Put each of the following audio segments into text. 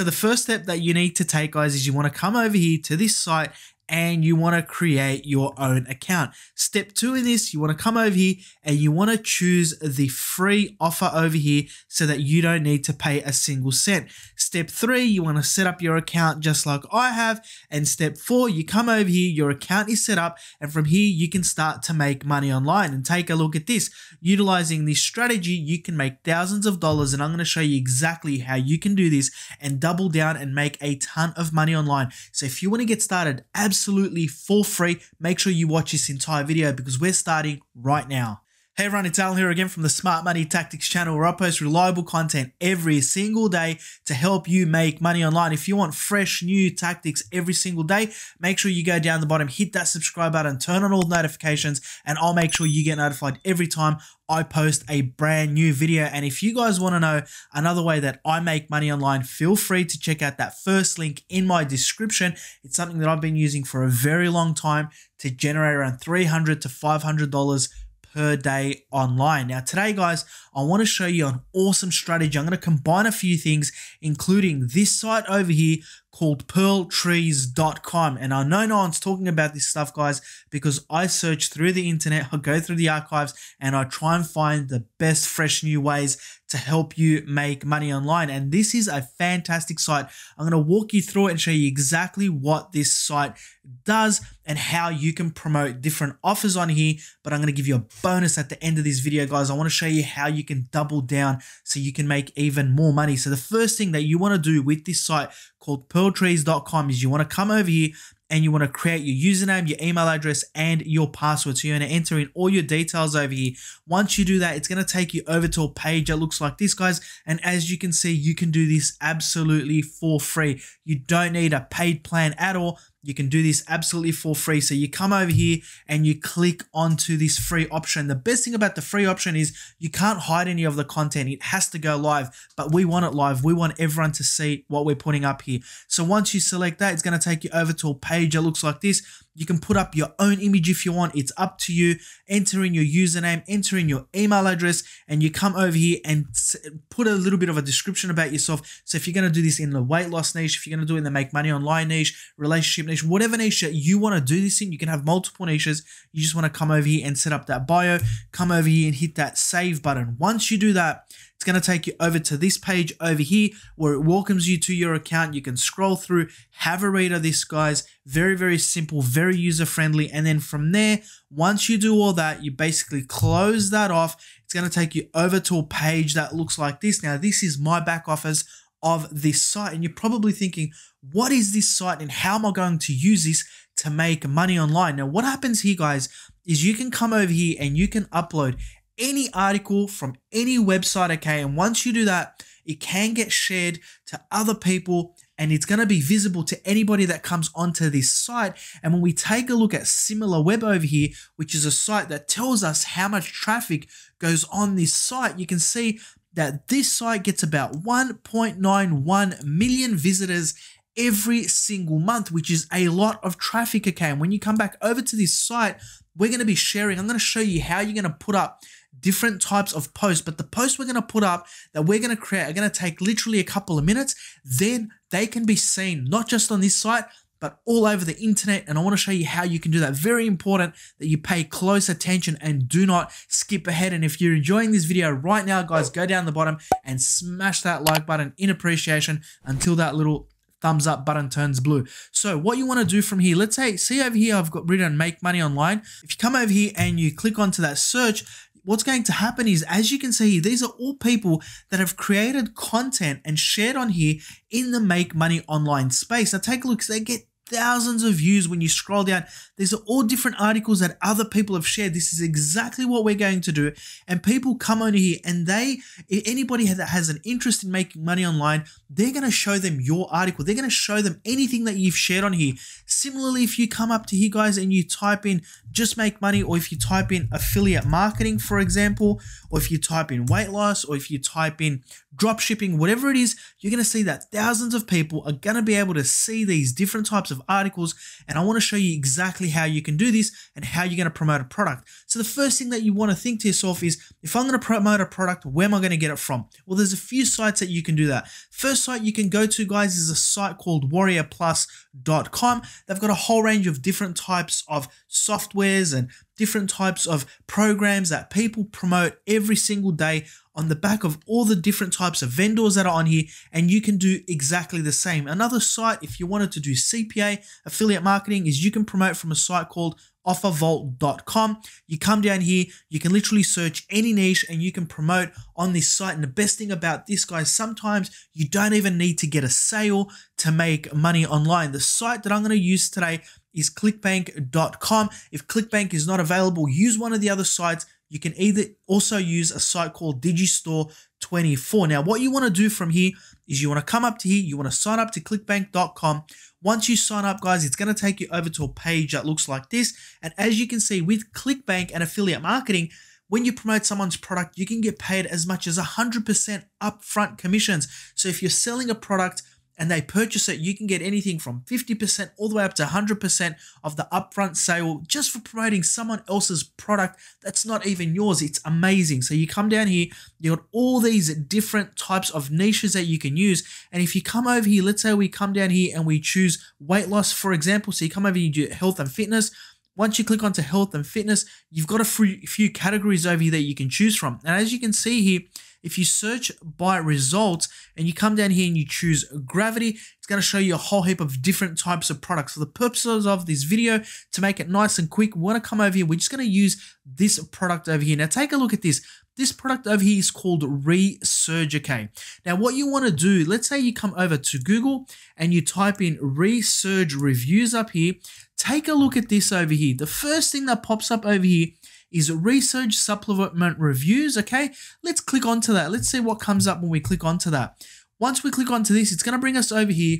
So the first step that you need to take guys is you want to come over here to this site and you want to create your own account. Step two in this, you want to come over here and you want to choose the free offer over here so that you don't need to pay a single cent. Step three, you want to set up your account just like I have. And step four, you come over here, your account is set up, and from here you can start to make money online. And take a look at this. Utilizing this strategy, you can make thousands of dollars, and I'm going to show you exactly how you can do this and double down and make a ton of money online. So if you want to get started, absolutely absolutely for free. Make sure you watch this entire video because we're starting right now. Hey everyone, it's Alan here again from the Smart Money Tactics channel where I post reliable content every single day to help you make money online. If you want fresh new tactics every single day, make sure you go down the bottom, hit that subscribe button, turn on all notifications, and I'll make sure you get notified every time I post a brand new video. And if you guys want to know another way that I make money online, feel free to check out that first link in my description. It's something that I've been using for a very long time to generate around 300 to $500 per day online. Now, today, guys, I want to show you an awesome strategy. I'm going to combine a few things, including this site over here called pearltrees.com. And I know no one's talking about this stuff, guys, because I search through the internet, I go through the archives, and I try and find the best, fresh new ways to help you make money online. And this is a fantastic site. I'm going to walk you through it and show you exactly what this site does and how you can promote different offers on here. But I'm going to give you a bonus at the end of this video, guys. I want to show you how you can double down so you can make even more money. So the first thing that you want to do with this site called pearltrees.com is you want to come over here and you want to create your username, your email address, and your password. So you're going to enter in all your details over here. Once you do that, it's going to take you over to a page that looks like this, guys. And as you can see, you can do this absolutely for free. You don't need a paid plan at all. You can do this absolutely for free. So you come over here and you click onto this free option. The best thing about the free option is you can't hide any of the content. It has to go live, but we want it live. We want everyone to see what we're putting up here. So once you select that, it's going to take you over to a page that looks like this. You can put up your own image if you want. It's up to you. Enter in your username, enter in your email address, and you come over here and put a little bit of a description about yourself. So if you're going to do this in the weight loss niche, if you're going to do it in the make money online niche, relationship niche, whatever niche that you want to do this in, you can have multiple niches. You just want to come over here and set up that bio, come over here and hit that save button. Once you do that, it's going to take you over to this page over here where it welcomes you to your account. You can scroll through, have a read of this, guys. Very, very simple, very user friendly. And then from there, once you do all that, you basically close that off. It's going to take you over to a page that looks like this. Now, this is my back office of this site. And you're probably thinking, what is this site and how am I going to use this to make money online? Now, what happens here, guys, is you can come over here and you can upload any article from any website, okay? And once you do that, it can get shared to other people and it's going to be visible to anybody that comes onto this site. And when we take a look at SimilarWeb over here, which is a site that tells us how much traffic goes on this site, you can see that this site gets about 1.91 million visitors every single month, which is a lot of traffic. Okay, and when you come back over to this site, we're going to be sharing. I'm going to show you how you're going to put up different types of posts, but the posts we're going to put up that we're going to create are going to take literally a couple of minutes. Then they can be seen not just on this site, but all over the internet. And I want to show you how you can do that. Very important that you pay close attention and do not skip ahead. And if you're enjoying this video right now, guys, go down the bottom and smash that like button in appreciation until that little thumbs up button turns blue. So what you want to do from here, let's say, see over here, I've got written make money online. If you come over here and you click onto that search, what's going to happen is, as you can see, these are all people that have created content and shared on here in the make money online space. Now take a look, they get thousands of views when you scroll down. These are all different articles that other people have shared. This is exactly what we're going to do. And people come on here and they, anybody that has an interest in making money online, they're going to show them your article. They're going to show them anything that you've shared on here. Similarly, if you come up to here, guys, and you type in just make money, or if you type in affiliate marketing, for example, or if you type in weight loss, or if you type in drop shipping, whatever it is, you're going to see that thousands of people are going to be able to see these different types of articles. And I want to show you exactly how you can do this and how you're going to promote a product. So the first thing that you want to think to yourself is, if I'm going to promote a product, where am I going to get it from? Well, there's a few sites that you can do that. First site you can go to, guys, is a site called warriorplus.com. They've got a whole range of different types of softwares and different types of programs that people promote every single day on the back of all the different types of vendors that are on here and you can do exactly the same. Another site if you wanted to do CPA affiliate marketing is you can promote from a site called offervault.com. You come down here, you can literally search any niche and you can promote on this site. And the best thing about this, guys, sometimes you don't even need to get a sale to make money online. The site that I'm going to use today is clickbank.com. If ClickBank is not available, use one of the other sites. You can either also use a site called Digistore24. Now, what you want to do from here is you want to come up to here, you want to sign up to clickbank.com. Once you sign up, guys, it's going to take you over to a page that looks like this. And as you can see with ClickBank and affiliate marketing, when you promote someone's product, you can get paid as much as 100% upfront commissions. So if you're selling a product and they purchase it, you can get anything from 50% all the way up to 100% of the upfront sale just for promoting someone else's product that's not even yours. It's amazing. So you come down here, you got all these different types of niches that you can use. And if you come over here, let's say we come down here and we choose weight loss, for example. So you come over here, you do health and fitness. Once you click onto health and fitness, you've got a few categories over here that you can choose from. And as you can see here, if you search by results and you come down here and you choose gravity, it's going to show you a whole heap of different types of products. For the purposes of this video, to make it nice and quick, we want to come over here. We're just going to use this product over here. Now take a look at this. This product over here is called Resurgicate. Now what you want to do, let's say you come over to Google and you type in Resurge reviews up here. Take a look at this over here. The first thing that pops up over here is Resurge supplement reviews. Okay, let's click onto that. Let's see what comes up when we click onto that. Once we click onto this, it's going to bring us over here,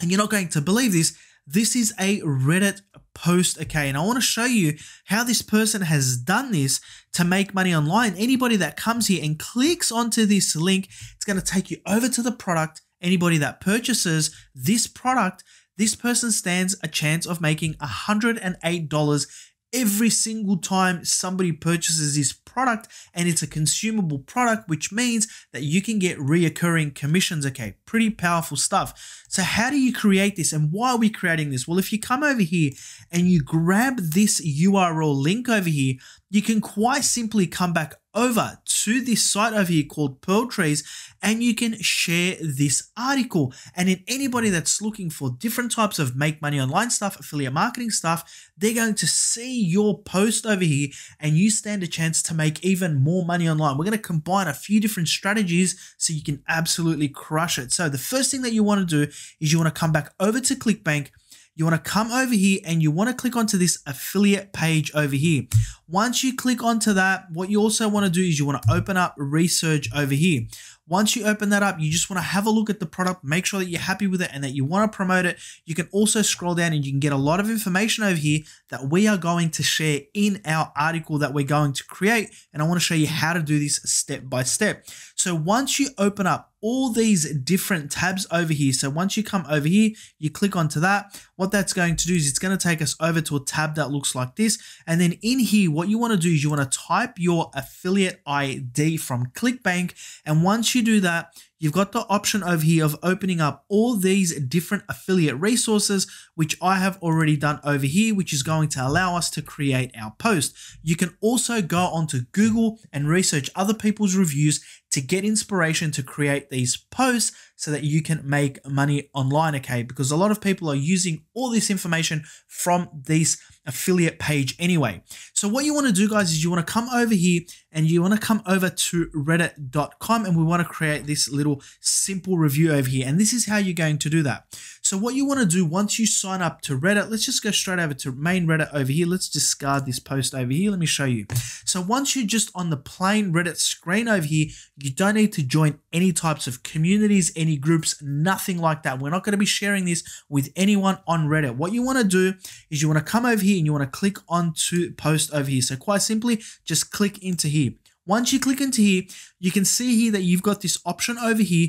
and you're not going to believe this. This is a Reddit post, okay? And I want to show you how this person has done this to make money online. Anybody that comes here and clicks onto this link, it's going to take you over to the product. Anybody that purchases this product, this person stands a chance of making $108 every single time somebody purchases this product and it's a consumable product, which means that you can get reoccurring commissions. Okay, pretty powerful stuff. So, how do you create this and why are we creating this? Well, if you come over here and you grab this URL link over here, you can quite simply come back over to this site over here called Pearltrees and you can share this article. And in anybody that's looking for different types of make money online stuff, affiliate marketing stuff, they're going to see your post over here and you stand a chance to make even more money online. We're going to combine a few different strategies so you can absolutely crush it. So the first thing that you want to do is you want to come back over to ClickBank you want to come over here and you want to click onto this affiliate page over here. Once you click onto that, what you also want to do is you want to open up Resurge over here. Once you open that up, you just want to have a look at the product, make sure that you're happy with it and that you want to promote it. You can also scroll down and you can get a lot of information over here that we are going to share in our article that we're going to create. And I want to show you how to do this step by step. So once you open up all these different tabs over here. So once you come over here, you click onto that. What that's going to do is it's going to take us over to a tab that looks like this. And then in here, what you want to do is you want to type your affiliate ID from ClickBank. And once you do that, you've got the option over here of opening up all these different affiliate resources, which I have already done over here, which is going to allow us to create our post. You can also go onto Google and research other people's reviews to get inspiration to create these posts so that you can make money online, okay? Because a lot of people are using all this information from this affiliate page anyway. So what you want to do guys is you want to come over here and you want to come over to reddit.com and we want to create this little simple review over here. And this is how you're going to do that. So what you want to do once you sign up to Reddit, let's just go straight over to main Reddit over here. Let's discard this post over here. Let me show you. So once you're just on the plain Reddit screen over here, you don't need to join any types of communities, any groups, nothing like that. We're not going to be sharing this with anyone on Reddit. What you want to do is you want to come over here and you want to click onto post over here. So quite simply, just click into here. Once you click into here, you can see here that you've got this option over here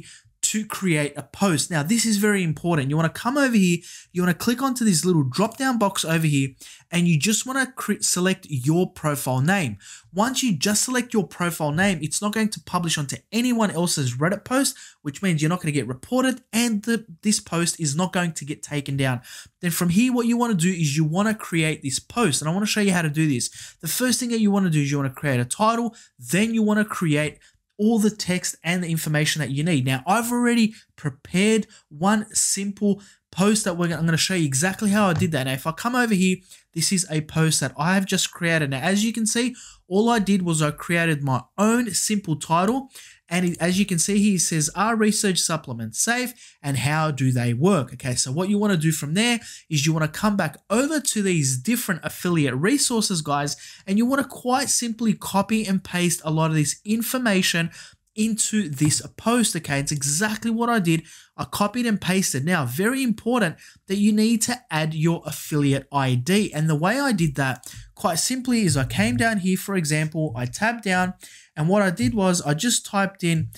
to create a post. Now, this is very important. You want to come over here, you want to click onto this little drop down box over here, and you just want to select your profile name. Once you just select your profile name, it's not going to publish onto anyone else's Reddit post, which means you're not going to get reported and the, this post is not going to get taken down. Then from here, what you want to do is you want to create this post. And I want to show you how to do this. The first thing that you want to do is you want to create a title, then you want to create all the text and the information that you need. Now, I've already prepared one simple post that we're, I'm going to show you exactly how I did that. Now, if I come over here, this is a post that I have just created. Now, as you can see, all I did was I created my own simple title. And it, as you can see it says, are Resurge supplements safe and how do they work? Okay, so what you want to do from there is you want to come back over to these different affiliate resources, guys, and you want to quite simply copy and paste a lot of this information into this post. Okay, it's exactly what I did. I copied and pasted. Now, very important that you need to add your affiliate ID. And the way I did that quite simply is I came down here, for example, I tabbed down, and what I did was I just typed in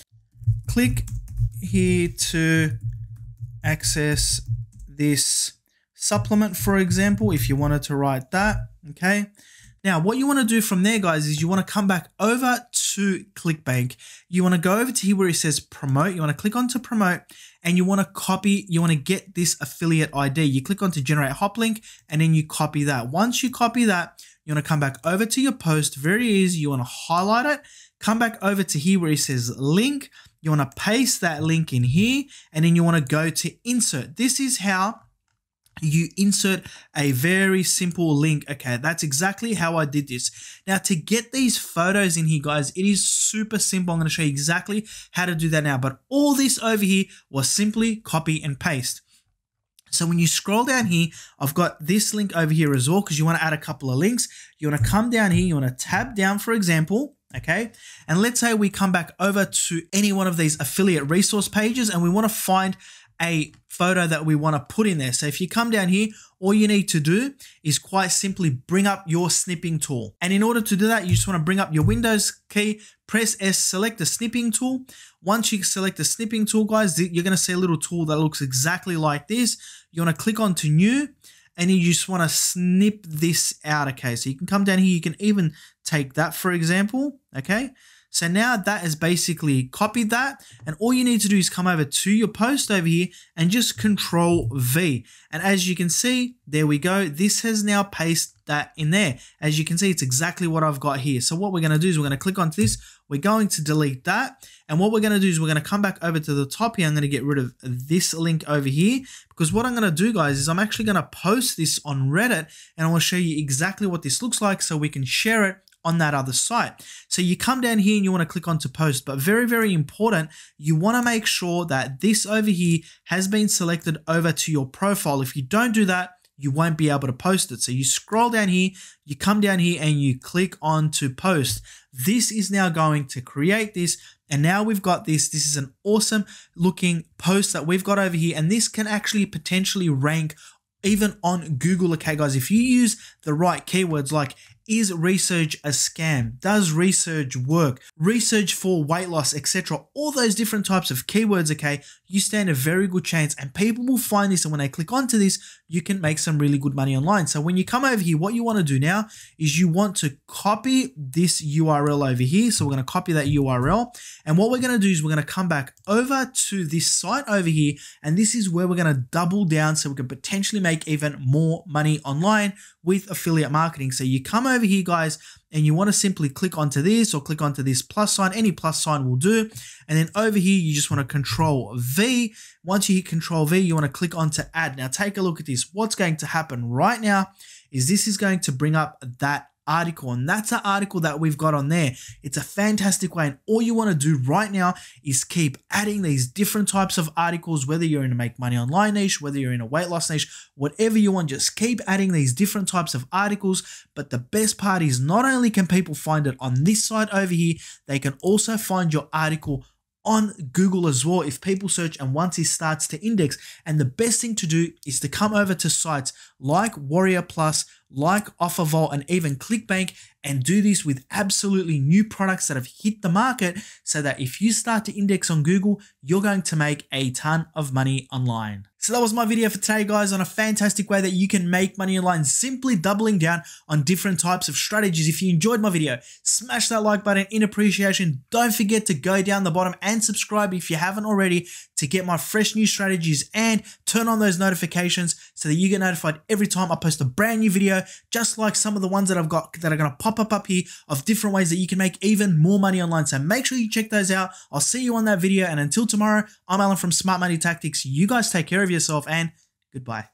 click here to access this supplement, for example, if you wanted to write that. Okay. Now, what you want to do from there, guys, is you want to come back over to ClickBank. You want to go over to here where it says promote. You want to click onto promote and you want to copy, you want to get this affiliate ID. You click onto generate hop link and then you copy that. Once you copy that, you want to come back over to your post. Very easy. You want to highlight it, come back over to here where it says link. You want to paste that link in here and then you want to go to insert. This is how you insert a very simple link. Okay, that's exactly how I did this. Now, to get these photos in here, guys, it is super simple. I'm going to show you exactly how to do that now. But all this over here was simply copy and paste. So when you scroll down here, I've got this link over here as well because you want to add a couple of links. You want to come down here, you want to tab down, for example, okay? And let's say we come back over to any one of these affiliate resource pages and we want to find a photo that we want to put in there. So if you come down here, all you need to do is quite simply bring up your snipping tool. And in order to do that, you just want to bring up your Windows key, press S, select the snipping tool. Once you select the snipping tool, guys, you're going to see a little tool that looks exactly like this. You want to click on to new and you just want to snip this out, okay? So you can come down here, you can even take that, for example, okay? So now that is basically copied that and all you need to do is come over to your post over here and just control V. And as you can see, there we go. This has now pasted that in there. As you can see, it's exactly what I've got here. So what we're going to do is we're going to click onto this. We're going to delete that. And what we're going to do is we're going to come back over to the top here. I'm going to get rid of this link over here because what I'm going to do, guys, is I'm actually going to post this on Reddit and I will show you exactly what this looks like so we can share it on that other site. So you come down here and you want to click on to post, but very, very important, you want to make sure that this over here has been selected over to your profile. If you don't do that, you won't be able to post it. So you scroll down here, you come down here and you click on to post. This is now going to create this. And now we've got this. This is an awesome looking post that we've got over here. And this can actually potentially rank even on Google. Okay, guys, if you use the right keywords like is Resurge a scam? Does Resurge work? Resurge for weight loss, etc. All those different types of keywords, okay, you stand a very good chance and people will find this and when they click onto this, you can make some really good money online. So when you come over here, what you want to do now is you want to copy this URL over here. So we're going to copy that URL. And what we're going to do is we're going to come back over to this site over here. And this is where we're going to double down so we can potentially make even more money online with affiliate marketing. So you come over here, guys, and you want to simply click onto this or click onto this plus sign. Any plus sign will do. And then over here, you just want to control V. Once you hit control V, you want to click onto add. Now take a look at this. What's going to happen right now is this is going to bring up that article and that's an article that we've got on there. It's a fantastic way and all you want to do right now is keep adding these different types of articles whether you're in a make money online niche whether you're in a weight loss niche whatever you want just keep adding these different types of articles. But the best part is not only can people find it on this site over here they can also find your article on Google as well if people search and once it starts to index. And the best thing to do is to come over to sites like Warrior Plus, like OfferVault and even ClickBank and do this with absolutely new products that have hit the market so that if you start to index on Google, you're going to make a ton of money online. So that was my video for today, guys, on a fantastic way that you can make money online, simply doubling down on different types of strategies. If you enjoyed my video, smash that like button in appreciation. Don't forget to go down the bottom and subscribe if you haven't already to get my fresh new strategies and turn on those notifications so that you get notified every time I post a brand new video, just like some of the ones that I've got that are going to pop up up here of different ways that you can make even more money online. So make sure you check those out. I'll see you on that video. And until tomorrow, I'm Alan from Smart Money Tactics. You guys take care of yourself and goodbye.